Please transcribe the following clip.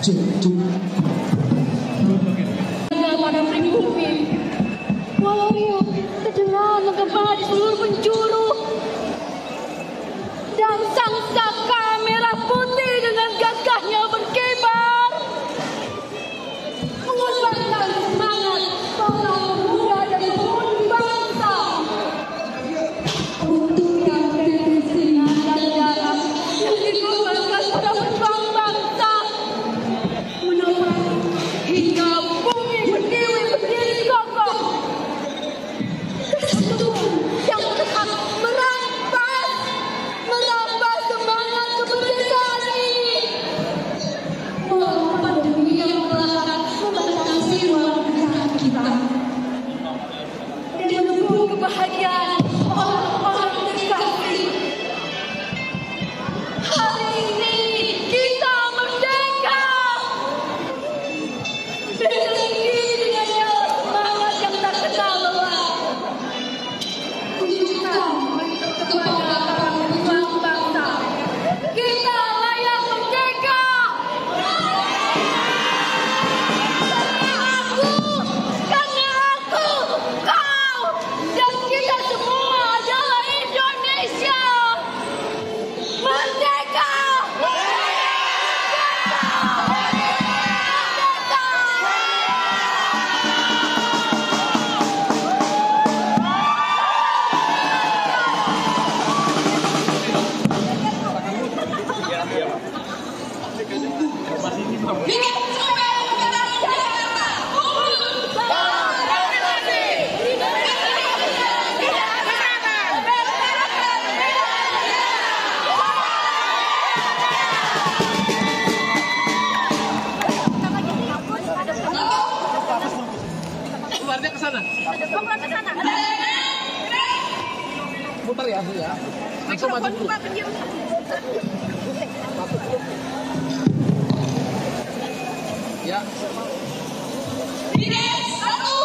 Juk, juk. Ada pribumi. Bikin sungai pemekaran Ke sana. Putar ya, ya. Langsung Ya. Pires, satu.